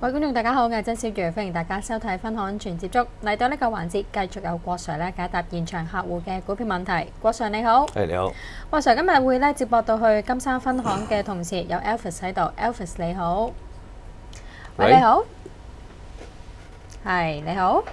各位觀眾大家好，我係曾小如，歡迎大家收睇分行全接觸。嚟到呢個環節，繼續有郭 Sir 咧解答現場客戶嘅股票問題。郭 Sir 你好，係你好，郭 Sir 今日會咧接駁到去金山分行嘅同事有 Alvis 喺度，Alvis 你好，喂喂你好，係你好。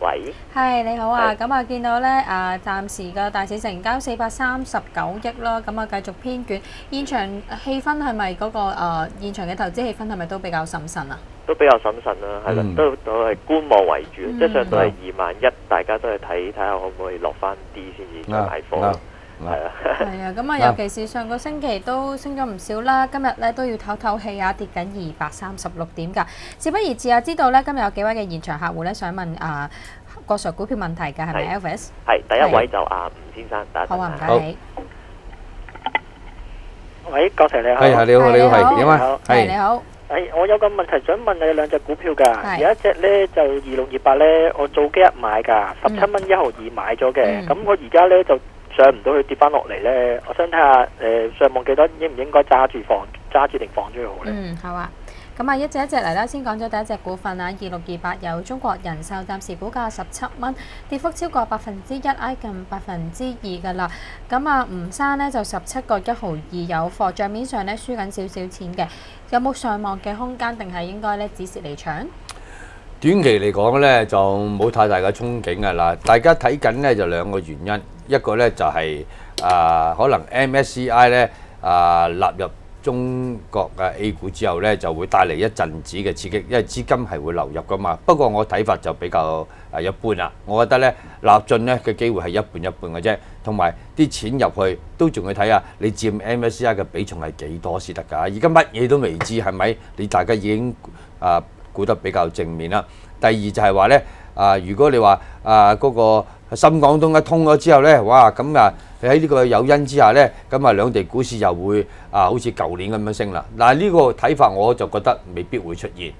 喂，係你好啊，咁啊見到咧啊，暫時嘅大市成交四百三十九億啦，咁啊繼續偏軟。現場氣氛係咪嗰個誒現場嘅投資氣氛係咪都比較審慎啊？都比較審慎啦，係啦，嗯。都都係觀望為主，嗯。即係上到係二萬一，大家都系睇睇下可唔可以落翻啲先至再買貨，啱係啊，係啊，咁啊，尤其是上個星期都升咗唔少啦，今日咧都要唞唞氣啊，跌緊二百三十六點㗎。事不宜遲啊，知道咧今日有幾位嘅現場客戶咧想問啊郭 Sir 股票問題㗎，係咪係。Elvis？係第一位就阿吳先生，打一好啊，唔陣該你。喂，郭 Sir 你好。係係你好你好係你好。係點啊？係。你好，係，我有個問題想問你兩隻股票係。㗎，有一隻呢就二六二八呢，我早幾日買㗎，十嗯。七蚊一毫二買咗嘅，嗯。咁我而家呢就上唔到去跌翻落嚟呢。我想睇下誒上望幾多，應唔應該揸住放，揸住定放咗佢好呢？嗯，好啊。咁啊，一隻一隻嚟啦，先講咗第一隻股份啊，二六二八有中國人壽，暫時股價十七蚊，跌幅超過百分之一，挨近百分之二㗎啦。咁啊，吳生呢就十七個一毫二有貨，帳面上呢輸緊少少錢嘅，有冇上望嘅空間，定係應該呢止蝕離場？短期嚟講咧就冇太大嘅憧憬㗎啦。大家睇緊咧就兩個原因，一個咧就係、啊、可能 MSCI 咧啊納入中國嘅 A 股之後咧，就會帶嚟一陣子嘅刺激，因為資金係會流入㗎嘛。不過我睇法就比較啊一般啦。我覺得咧納進咧嘅機會係一半一半嘅啫，同埋啲錢入去都仲要睇下你佔 MSCI 嘅比重係幾多先得㗎。而家乜嘢都未知係咪？你大家已經啊估得比較正面啦。第二就係話咧啊，如果你話啊嗰個深港通一通咗之後咧，哇咁啊喺呢個有因之下咧，咁啊兩地股市又會啊好似舊年咁樣升啦。嗱呢個睇法我就覺得未必會出現，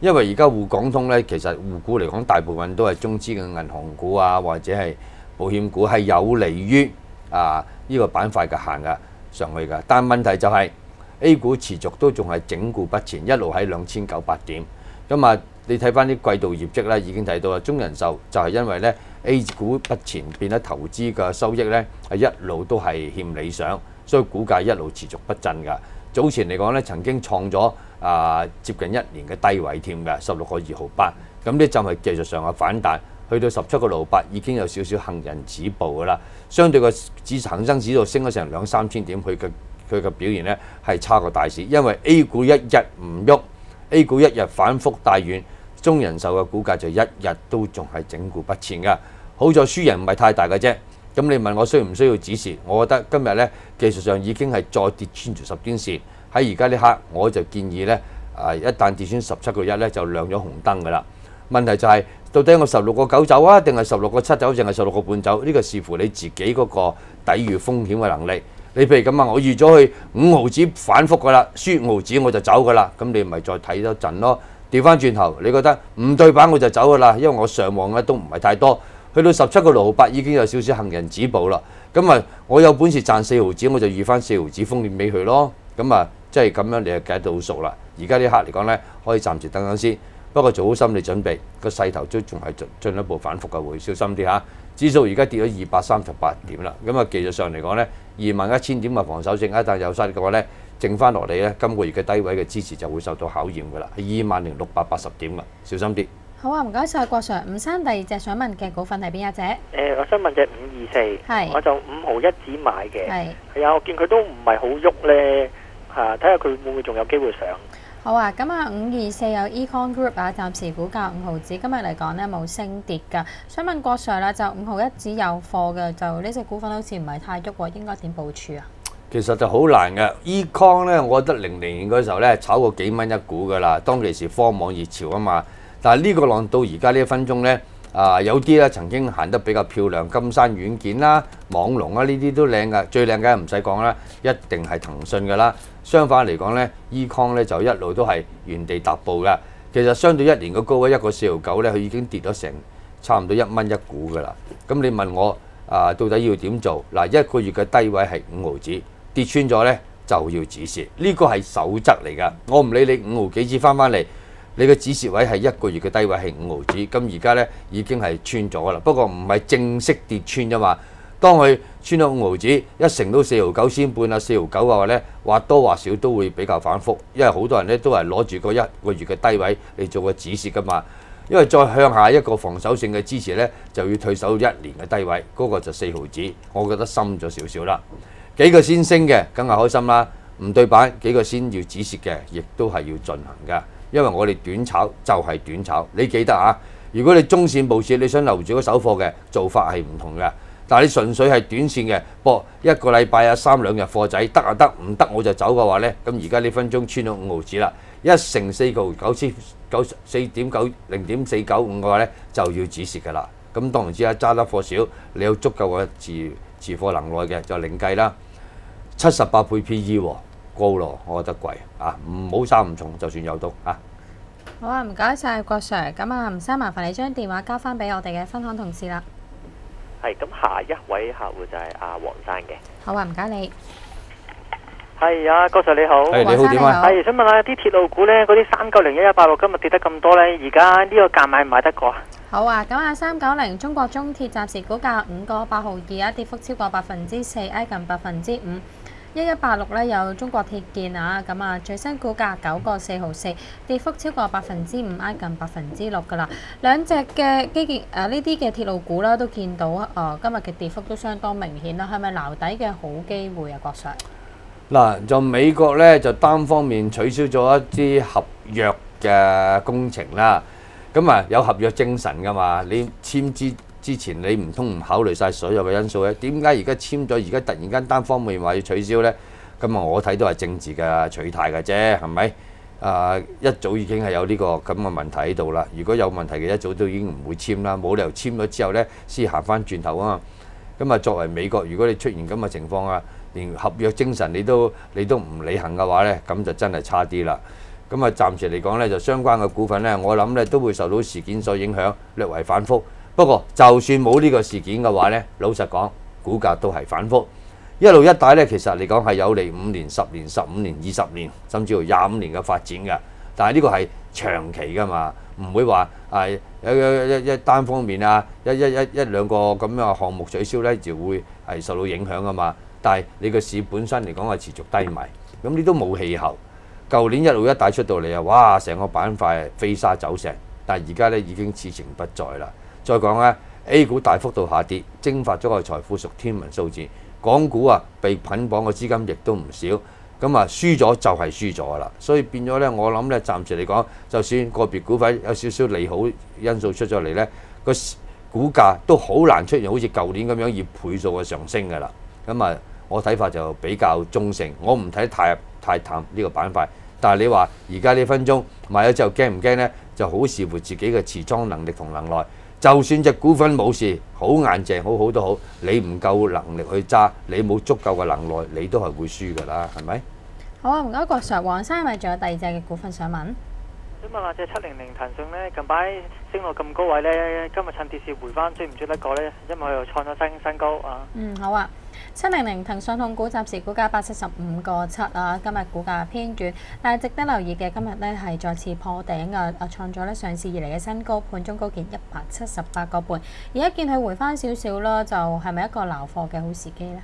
因為而家滬港通咧，其實滬股嚟講大部分都係中資嘅銀行股啊，或者係保險股係有利於啊呢個板塊嘅行嘅上去㗎。但問題就係 A 股持續都仲係整固不前，一路喺兩千九百點。咁啊，你睇翻啲季度業績咧，已經睇到啦。中人壽就係因為咧 A 股不前，變得投資嘅收益咧係一路都係欠理想，所以股價一路持續不振㗎。早前嚟講咧，曾經創咗啊接近一年嘅低位添㗎，十六個二毫八。咁呢就係技術上嘅反彈，去到十七個六八已經有少少行人止步㗎啦。相對個指恒生指數升咗成兩三千點，佢嘅佢嘅表現咧係差過大市，因為 A 股一日唔喐。A 股一日反覆大軟，中人壽嘅股價就一日都仲係整固不前㗎。好在輸人唔係太大嘅啫。咁你問我需唔需要指示？我覺得今日呢技術上已經係再跌穿住十天線。喺而家呢刻，我就建議呢，一旦跌穿十七個一呢，就亮咗紅燈㗎啦。問題就係、到底我十六個九走啊，定係十六個七走，定係十六個半走？呢、個視乎你自己嗰個抵禦風險嘅能力。你譬如咁啊，我預咗去五毫子反覆㗎啦，輸五毫子我就走㗎啦，咁你咪再睇多陣咯。調翻轉頭，你覺得唔對版我就走㗎啦，因為我上望咧都唔係太多，去到十七個六毫八已經有少少行人止步啦。咁啊，我有本事賺四毫子，我就預翻四毫子風險俾佢咯。咁啊，即係咁樣你就計到好熟啦。而家呢刻嚟講呢，可以暫時等等先。不過做好心理準備，個勢頭都仲係進進一步反覆嘅，會小心啲嚇。指數而家跌咗二百三十八點啦，咁啊技術上嚟講呢，二萬一千點嘅防守性一旦有失嘅話呢，剩翻落嚟咧，今個月嘅低位嘅支持就會受到考驗㗎啦，係二萬零六百八十點啦，小心啲。好啊，唔該晒郭 Sir。吳生第二隻想問嘅股份係邊一隻？誒，我想問隻五二四，係我就五毫一子買嘅，係。係啊，我見佢都唔係好喐咧，嚇，睇下佢會唔會仲有機會上？好啊，咁啊五二四有 Econ Group 啊，暫時股價五毫子，今日嚟講咧冇升跌㗎。想問郭 Sir 啦，就五毫一子有貨嘅，就呢只股份好似唔係太喐喎，應該點部署啊？其實就好難嘅，Econ 咧，我覺得零零年嗰時候咧炒過幾蚊一股㗎啦，當其時科網熱潮啊嘛。但係呢個浪到而家呢一分鐘咧，啊有啲咧曾經行得比較漂亮，金山軟件啦、網龍啊呢啲都靚㗎，最靚梗係唔使講啦，一定係騰訊㗎啦。相反嚟講咧，Econ 咧就一路都係原地踏步㗎。其實相對一年嘅高位一個四毫九咧，佢已經跌咗成差唔多一蚊一股㗎啦。咁你問我啊，到底要點做？嗱，一個月嘅低位係五毫子，跌穿咗呢就要止蝕，呢個係守則嚟㗎。我唔理你五毫幾子翻翻嚟，你嘅止蝕位係一個月嘅低位係五毫子，咁而家呢已經係穿咗啦。不過唔係正式跌穿啫嘛。當佢穿咗五毫子，一成到四毫九先半啊，四毫九嘅話呢，或多或少都會比較反覆，因為好多人呢都係攞住個一個月嘅低位嚟做個止蝕噶嘛。因為再向下一個防守性嘅支持呢，就要退守一年嘅低位，嗰、個就四毫子，我覺得深咗少少啦。幾個先升嘅，梗係開心啦。唔對板幾個先要止蝕嘅，亦都係要進行㗎。因為我哋短炒就係短炒，你記得啊。如果你中線部署，你想留住個手貨嘅做法係唔同嘅。但係你純粹係短線嘅，博一個禮拜啊三兩日貨仔得啊得，唔得我就走嘅話呢。咁而家呢分鐘穿到五毫子啦，一成四毫九千九四點九零點四九五嘅話呢，就要止蝕㗎啦。咁當然之啦，揸得貨少，你有足夠嘅持持貨能耐嘅就另計啦。七十八倍 P/E 喎，高咯，我覺得貴啊，唔好三唔重，就算有毒啊。好啊，唔該晒郭 Sir。咁啊，唔使麻煩你將電話交翻俾我哋嘅分行同事啦。係咁，下一位客户就係阿黃生嘅。好啊，唔該你。係啊，郭 Sir 你好。係你好點啊？係想問下啲鐵路股呢，嗰啲三九零一一八六今日跌得咁多呢，而家呢個價買唔買得過啊？好啊，咁啊，三九零中國中鐵暫時股價五個八毫二啊，跌幅超過百分之四，挨近百分之五。一一八六咧有中國鐵建啊，咁啊最新股價九個四毫四，跌幅超過百分之五，挨近百分之六噶啦。兩隻嘅基建誒呢啲嘅鐵路股啦，都見到誒、呃、今日嘅跌幅都相當明顯啦，係咪留底嘅好機會啊？郭 Sir？嗱，就美國咧就單方面取消咗一啲合約嘅工程啦。咁啊有合約精神噶嘛？你簽之之前你唔通唔考慮晒所有嘅因素咧？點解而家簽咗，而家突然間單方面話要取消呢？咁啊，我睇都係政治嘅取態嘅啫，係咪？啊，一早已經係有呢個咁嘅問題喺度啦。如果有問題嘅一早都已經唔會簽啦，冇理由簽咗之後呢先行翻轉頭啊！咁啊，作為美國，如果你出現咁嘅情況啊，連合約精神你都你都唔履行嘅話呢，咁就真係差啲啦。咁啊，暫時嚟講呢，就相關嘅股份呢，我諗呢都會受到事件所影響，略為反覆。不過，就算冇呢個事件嘅話呢，老實講，股價都係反覆。一路一帶呢，其實嚟講係有利五年、十年、十五年、二十年，甚至乎廿五年嘅發展嘅。但係呢個係長期㗎嘛，唔會話係一一一一單方面啊，一一一一兩個咁樣嘅項目取消呢，就會係受到影響㗎嘛。但係你個市本身嚟講係持續低迷，咁你都冇氣候。舊年一路一帶出到嚟啊，哇！成個板塊飛沙走石，但係而家呢已經此情不再啦。再講咧，A 股大幅度下跌，蒸發咗個財富屬天文數字。港股啊，被捆綁嘅資金亦都唔少，咁啊輸咗就係輸咗啦。所以變咗咧，我諗咧，暫時嚟講，就算個別股份有少少利好因素出咗嚟咧，個股價都好難出現好似舊年咁樣以倍數嘅上升㗎啦。咁啊，我睇法就比較中性，我唔睇太太淡呢個板塊。但係你話而家呢分鐘買咗之後驚唔驚咧？就好視乎自己嘅持倉能力同能耐。就算只股份冇事，好硬淨，好好都好，你唔夠能力去揸，你冇足夠嘅能耐，你都係會輸㗎啦，係咪？好啊，唔該，郭 Sir，黃生係咪仲有第二隻嘅股份想問？想問下隻七零零騰訊咧，近排升到咁高位咧，今日趁跌市回翻，追唔追得過咧？因為佢又創咗新新高啊！嗯，好啊。七零零騰訊控股暫時股價百七十五個七啊，今日股價偏軟，但係值得留意嘅今日呢係再次破頂啊，啊創咗咧上市以嚟嘅新高，盤中高見一百七十八個半，而家見佢回翻少少啦，就係咪一個撈貨嘅好時機呢？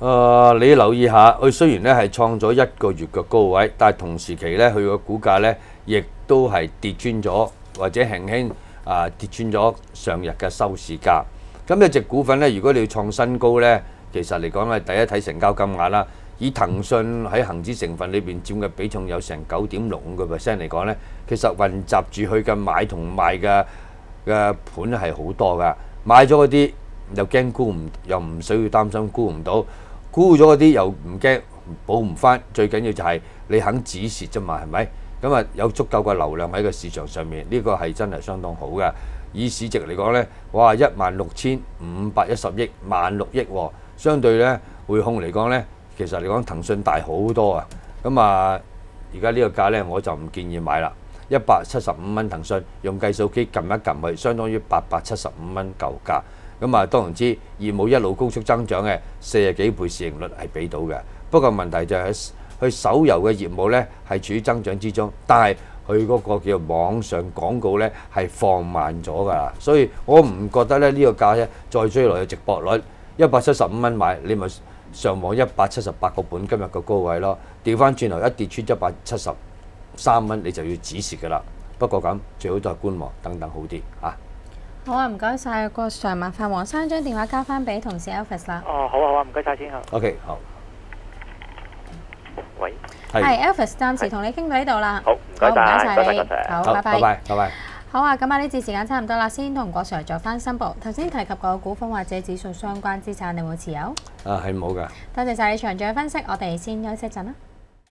誒、你留意下，佢雖然咧係創咗一個月嘅高位，但係同時期咧佢個股價咧亦都係跌穿咗，或者輕輕啊跌穿咗上日嘅收市價。咁一隻股份咧，如果你要創新高咧，其實嚟講咧，第一睇成交金額啦，以騰訊喺恒指成分裏邊佔嘅比重有成九點六五個 percent 嚟講咧，其實混雜住佢嘅買同賣嘅嘅盤係好多噶。買咗嗰啲又驚沽唔，又唔需要擔心沽唔到；沽咗嗰啲又唔驚補唔翻。最緊要就係你肯止蝕啫嘛，係咪？咁啊有足夠嘅流量喺個市場上面，呢個係真係相當好嘅。以市值嚟講咧，哇一萬六千五百一十億，萬六億喎。相對咧匯控嚟講咧，其實嚟講騰訊大好多啊！咁啊，而家呢個價咧我就唔建議買啦。一百七十五蚊騰訊，用計數機撳一撳去，相當於八百七十五蚊舊價。咁啊，當然知業務一路高速增長嘅四十幾倍市盈率係俾到嘅。不過問題就係佢手遊嘅業務咧係處於增長之中，但係佢嗰個叫網上廣告咧係放慢咗㗎啦，所以我唔覺得咧呢個價咧再追落去直播率一百七十五蚊買，你咪上網一百七十八個半今日個高位咯，調翻轉頭一跌穿一百七十三蚊你就要止蝕㗎啦。不過咁最好都係觀望等等好啲嚇。好啊，唔該晒個常麻煩黃生將電話交翻俾同事 Elvis 啦。哦，好啊好啊，唔該晒先嚇。OK，好，喂，係係 Elvis，暫時同你傾到呢度啦。好唔該晒唔該晒你多謝多謝好，好，拜拜。拜拜，拜拜。好啊，咁啊呢次時間差唔多啦，先同郭 Sir 做翻申報。頭先提及個股份或者指數相關資產，你有冇持有？啊，係冇㗎。多謝晒你詳盡嘅分析，我哋先休息一陣啦。